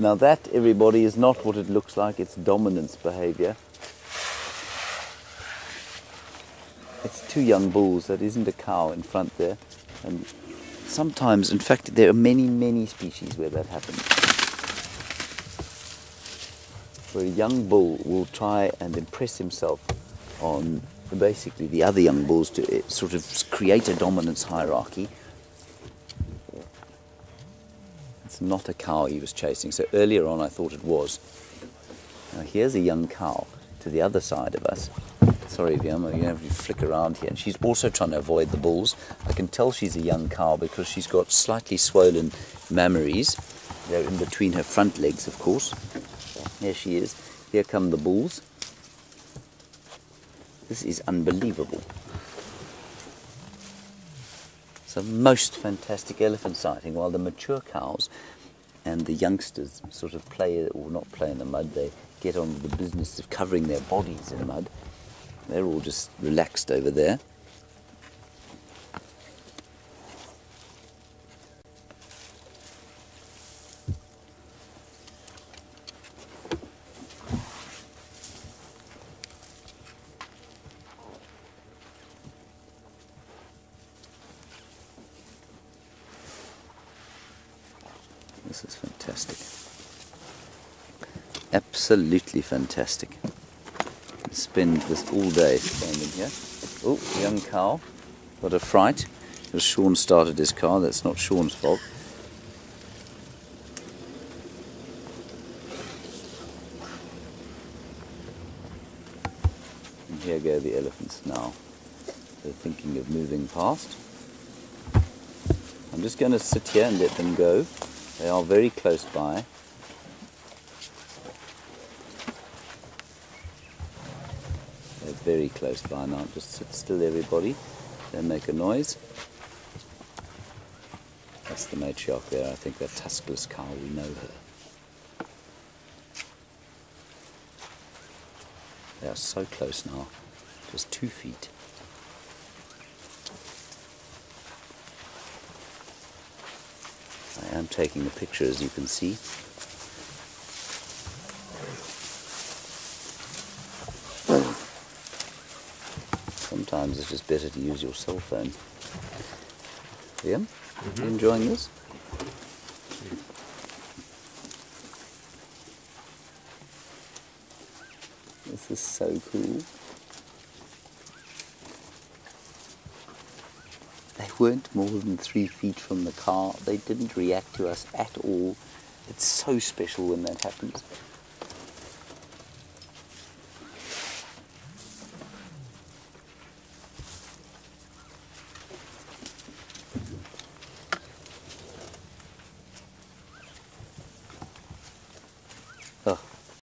Now that, everybody, is not what it looks like. It's dominance behavior. It's two young bulls. That isn't a cow in front there. And sometimes, in fact, there are many, many species where that happens. Where a young bull will try and impress himself on basically the other young bulls to eh, sort of create a dominance hierarchy. Not a cow he was chasing. So earlier on I thought it was. Now here's a young cow to the other side of us. Sorry, Viam, to have to flick around here. And she's also trying to avoid the bulls. I can tell she's a young cow because she's got slightly swollen mammaries. They're in between her front legs, of course. There she is. Here come the bulls. This is unbelievable. It's a most fantastic elephant sighting while the mature cows and the youngsters sort of play or not play in the mud, they get on with the business of covering their bodies in mud. They're all just relaxed over there. This is fantastic. Absolutely fantastic. Spend this all day standing here. Oh, young cow. What a fright. Because Sean started his car. That's not Sean's fault. And here go the elephants now. They're thinking of moving past. I'm just going to sit here and let them go. They are very close by. They're very close by now. Just sit still, everybody. Don't make a noise. That's the matriarch there. I think that tuskless cow. We know her. They are so close now. Just two feet. Am taking a picture as you can see. Sometimes it's just better to use your cell phone. Liam, mm-hmm. you enjoying this? This is so cool. Weren't more than three feet from the car. They didn't react to us at all. It's so special when that happens.